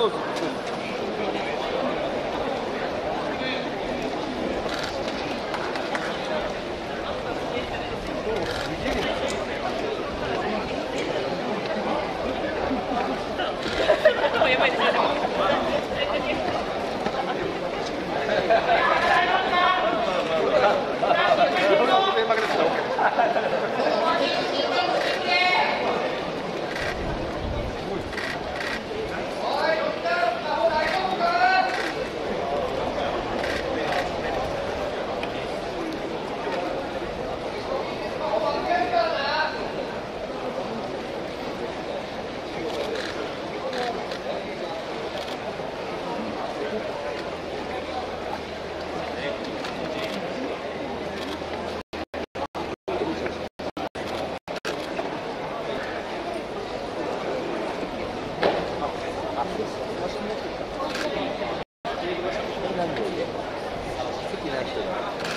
морозу.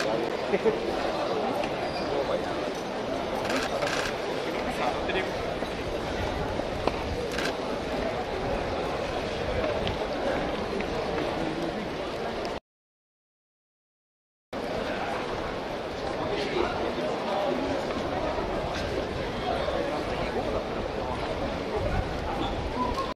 Yani...